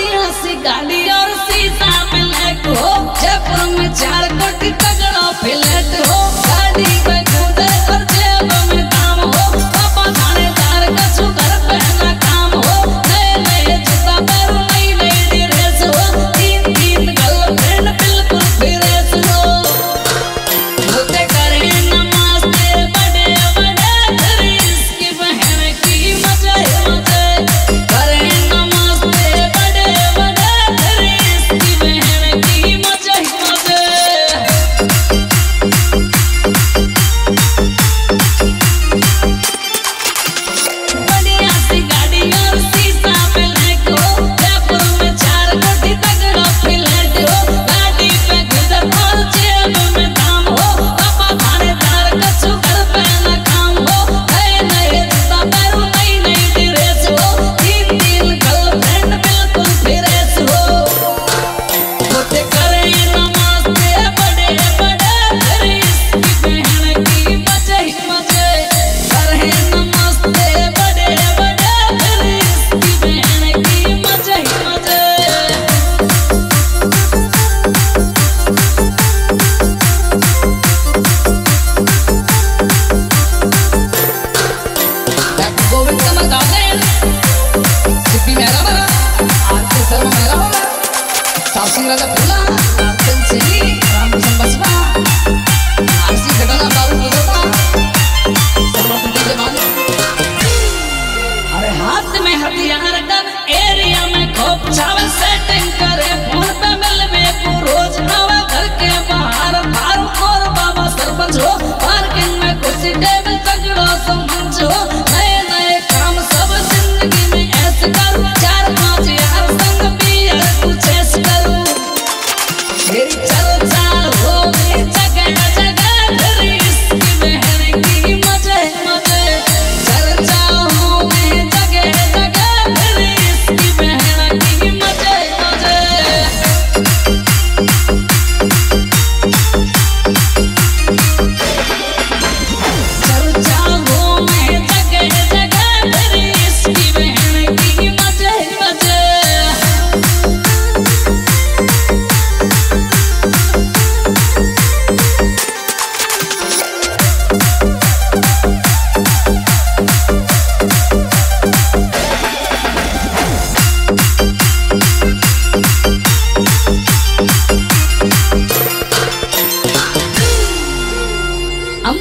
गाड़ियों से गाड़ी और सीसा ब्लैक हो। जयपुर में चार कोटी तगड़ा फ्लैट हो। गाड़ी Dancing in the dark. hits.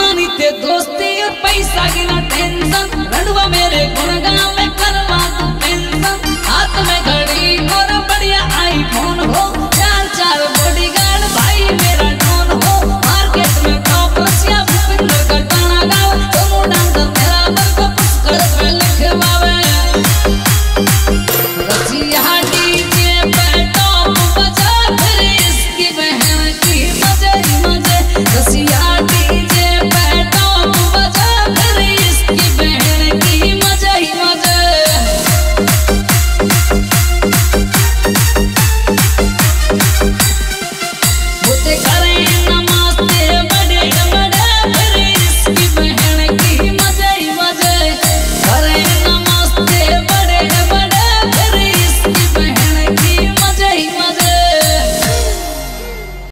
बेईमानी थे दोस्ती और पैसा गिरा टेंशन रड़वा मेरे गुणगा में करवा तू पेंशन हाथ में घड़ी और